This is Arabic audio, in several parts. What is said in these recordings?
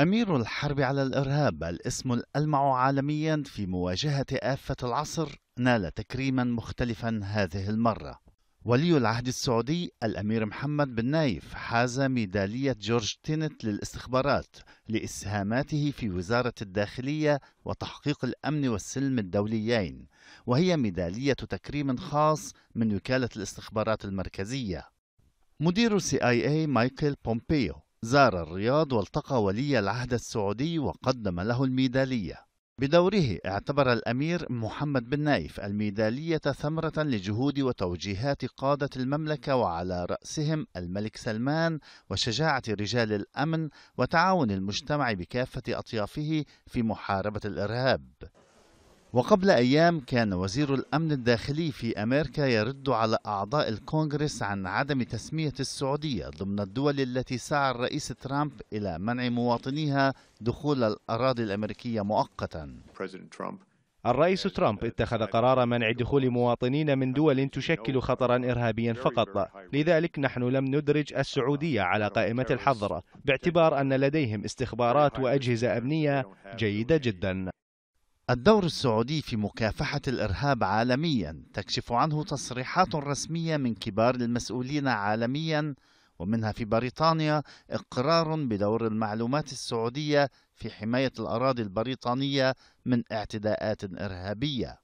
أمير الحرب على الإرهاب الاسم الألمع عالميا في مواجهة آفة العصر نال تكريما مختلفا هذه المرة. ولي العهد السعودي الأمير محمد بن نايف حاز ميدالية جورج تينت للاستخبارات لإسهاماته في وزارة الداخلية وتحقيق الأمن والسلم الدوليين وهي ميدالية تكريم خاص من وكالة الاستخبارات المركزية. مدير سي آي اي مايكل بومبيو زار الرياض والتقى ولي العهد السعودي وقدم له الميدالية. بدوره اعتبر الأمير محمد بن نايف الميدالية ثمرة لجهود وتوجيهات قادة المملكة وعلى رأسهم الملك سلمان وشجاعة رجال الأمن وتعاون المجتمع بكافة أطيافه في محاربة الإرهاب. وقبل أيام كان وزير الأمن الداخلي في أمريكا يرد على أعضاء الكونغرس عن عدم تسمية السعودية ضمن الدول التي سعى الرئيس ترامب إلى منع مواطنيها دخول الأراضي الأمريكية مؤقتا. الرئيس ترامب اتخذ قرار منع دخول مواطنين من دول تشكل خطرا إرهابيا فقط. لذلك نحن لم ندرج السعودية على قائمة الحظر باعتبار أن لديهم استخبارات وأجهزة أمنية جيدة جدا. الدور السعودي في مكافحة الإرهاب عالميا. تكشف عنه تصريحات رسمية من كبار المسؤولين عالميا ومنها في بريطانيا إقرار بدور المعلومات السعودية في حماية الأراضي البريطانية من اعتداءات إرهابية.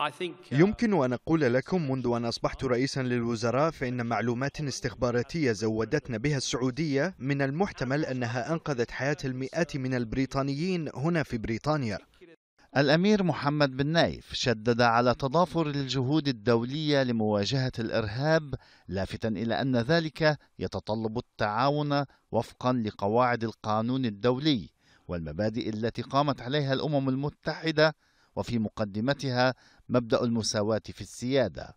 Uh, يمكن أن أقول لكم منذ أن أصبحت رئيسا للوزراء فإن معلومات استخباراتية زودتنا بها السعودية من المحتمل أنها أنقذت حياة المئات من البريطانيين هنا في بريطانيا. الأمير محمد بن نايف شدد على تضافر الجهود الدولية لمواجهة الإرهاب لافتا إلى أن ذلك يتطلب التعاون وفقا لقواعد القانون الدولي والمبادئ التي قامت عليها الأمم المتحدة وفي مقدمتها مبدأ المساواة في السيادة.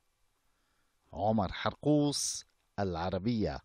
عمر حرقوس العربية.